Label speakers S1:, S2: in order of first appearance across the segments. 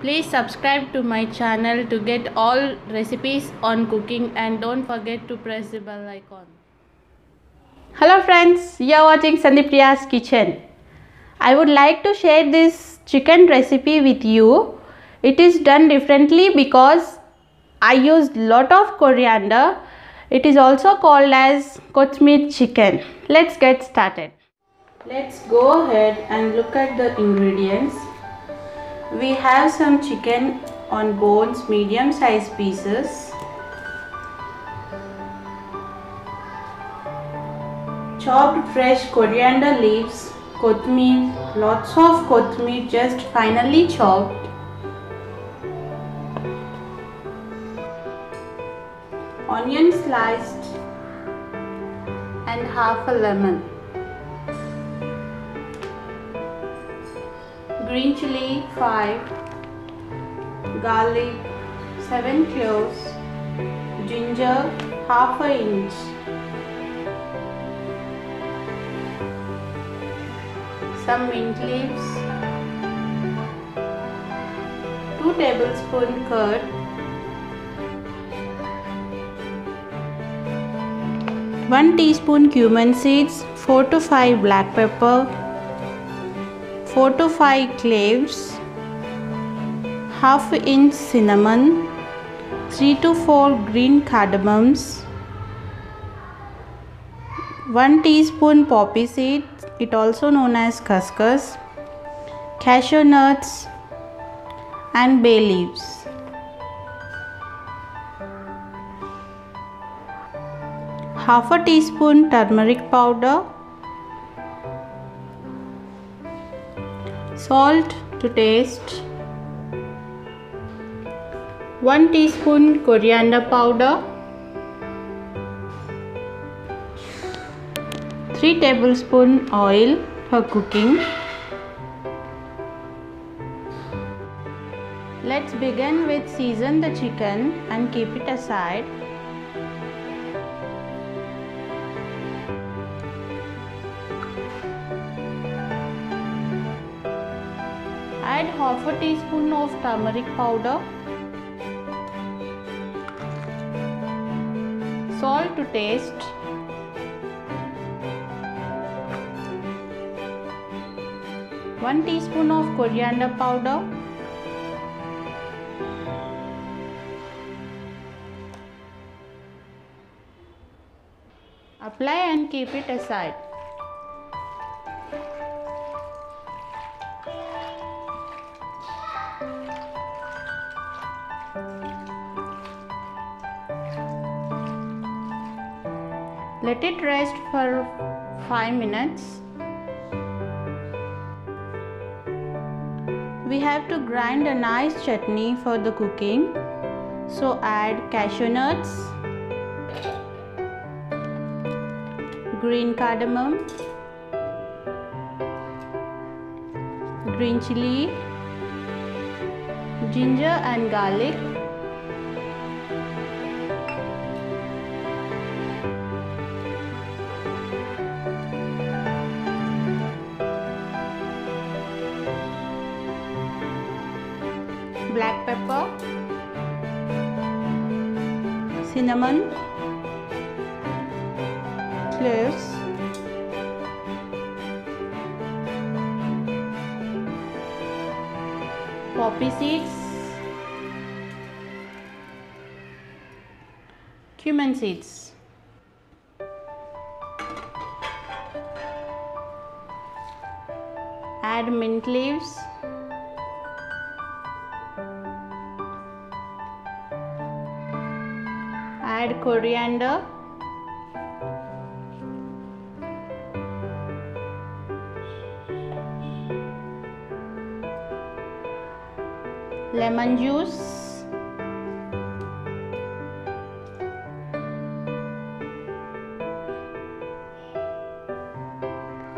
S1: Please subscribe to my channel to get all recipes on cooking and don't forget to press the bell icon. Hello friends, you are watching Sandeepriya's kitchen. I would like to share this chicken recipe with you. It is done differently because I used lot of coriander. It is also called as Kothmir chicken. Let's get started. Let's go ahead and look at the ingredients. We have some chicken on bones, medium size pieces. Chopped fresh coriander leaves, kothmeer, lots of kothmeer just finely chopped. Onion sliced and half a lemon. Green chili 5 garlic 7 cloves ginger half a inch. Some mint leaves. 2 tablespoon curd. 1 teaspoon cumin seeds. 4 to 5 black pepper 4 to 5 cloves, half inch cinnamon, 3 to 4 green cardamoms, 1 teaspoon poppy seeds, it also known as khaskhas, cashew nuts and bay leaves. Half a teaspoon turmeric powder salt to taste. 1 teaspoon coriander powder. 3 tablespoon oil for cooking. Let's begin with season the chicken and keep it aside half a teaspoon of turmeric powder salt to taste one teaspoon of coriander powder apply and keep it aside Let it rest for 5 minutes. We have to grind a nice chutney for the cooking. So add cashew nuts, green cardamom, green chili, ginger and garlic cinnamon, cloves, poppy seeds, cumin seeds. Add mint leaves. Add coriander. Lemon juice.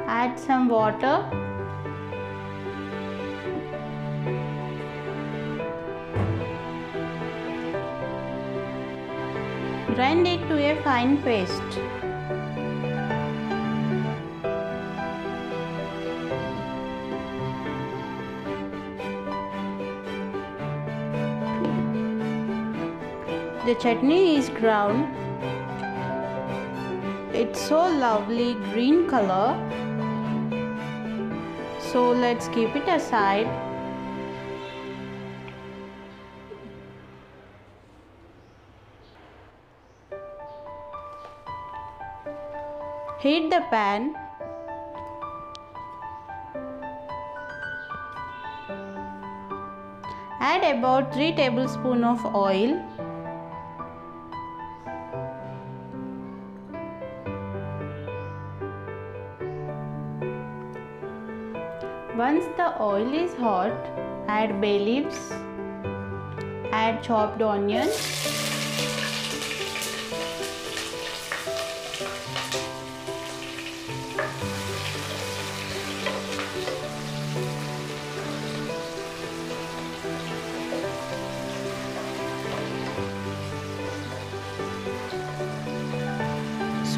S1: Add some water Grind it to a fine paste. The chutney is ground. It's so lovely green color. So let's keep it aside. Heat the pan. Add about 3 tablespoons of oil. Once the oil is hot, add bay leaves, add chopped onion,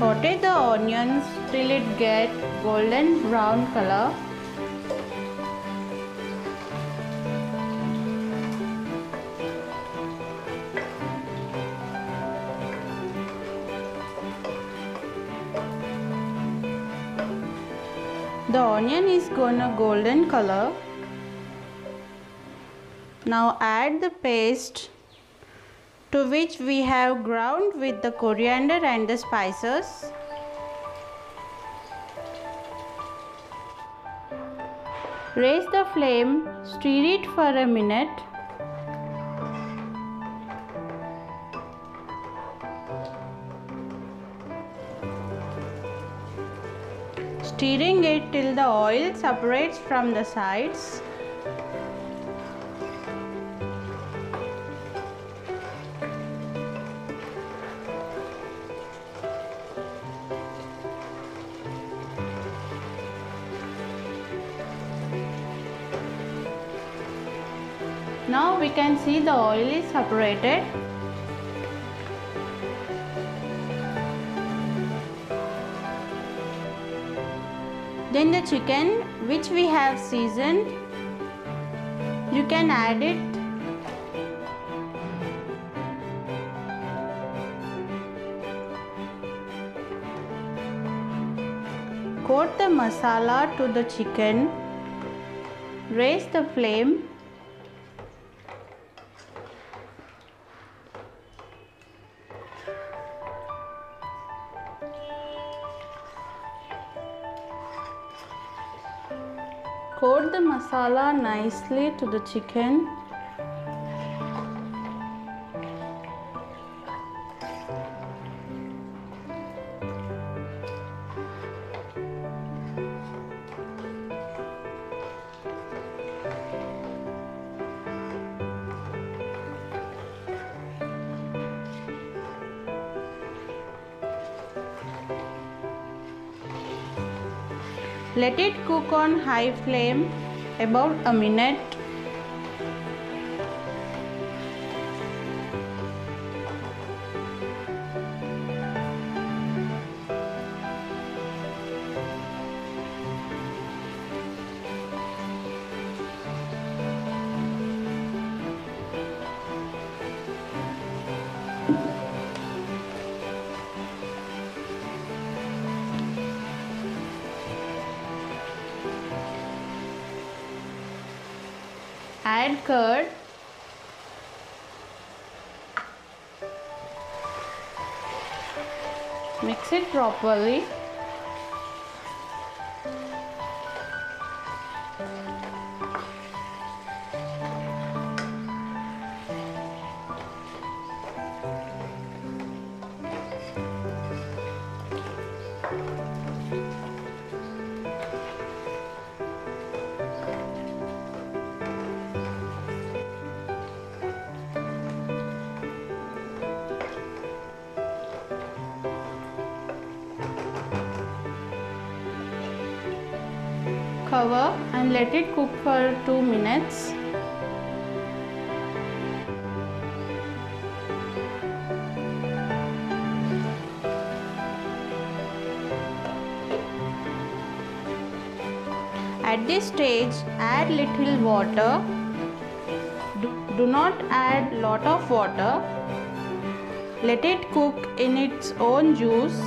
S1: Saute the onions till it get golden brown color. The onion is gonna golden color. Now add the paste to which we have ground with the coriander and the spices. Raise the flame, stir it for a minute. Stirring it till the oil separates from the sides. Now we can see the oil is separated. Then the chicken which we have seasoned, you can add it. Coat the masala to the chicken. Raise the flame masala nicely to the chicken. Let it cook on high flame about a minute. Add curd. Mix it properly. Cover and let it cook for 2 minutes. At this stage, add little water. Do, do not add lot of water. Let it cook in its own juice.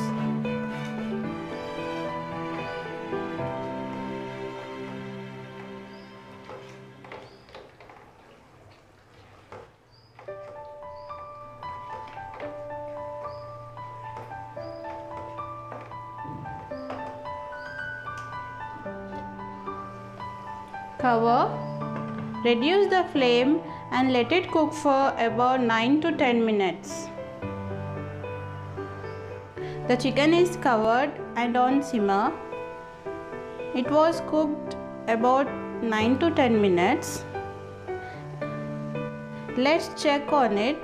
S1: Reduce the flame and let it cook for about 9 to 10 minutes. The chicken is covered and on simmer. It was cooked about 9 to 10 minutes. Let's check on it.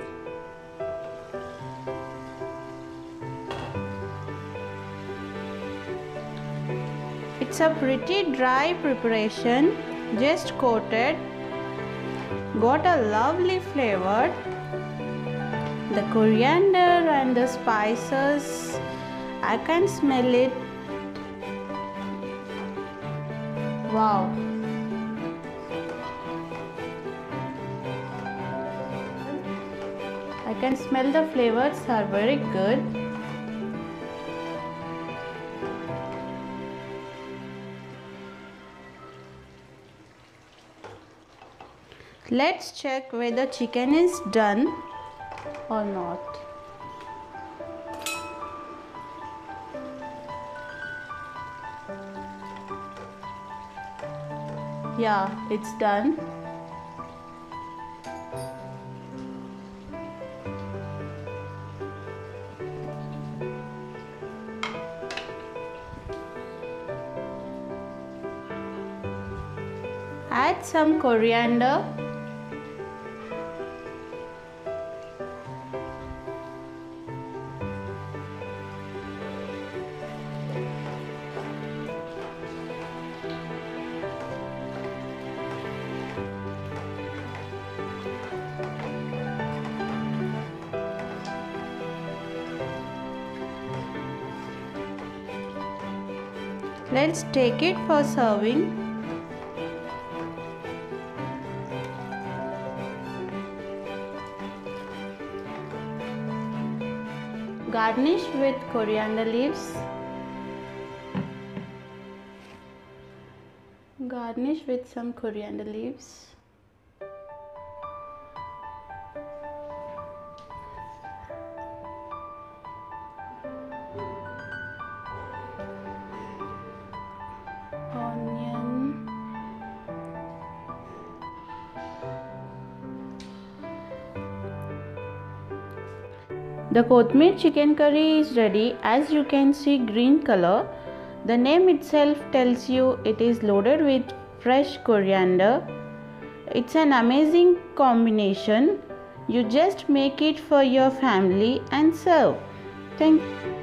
S1: It's a pretty dry preparation, just coated. Got a lovely flavor. The coriander and the spices, I can smell it. Wow. I can smell the flavors are very good. Let's check whether chicken is done or not. Yeah, it's done. Add some coriander Let's take it for serving. Garnish with coriander leaves. Garnish with some coriander leaves. The Kothmir chicken curry is ready. As you can see green color. The name itself tells you it is loaded with fresh coriander. It's an amazing combination. You just make it for your family and serve. Thank you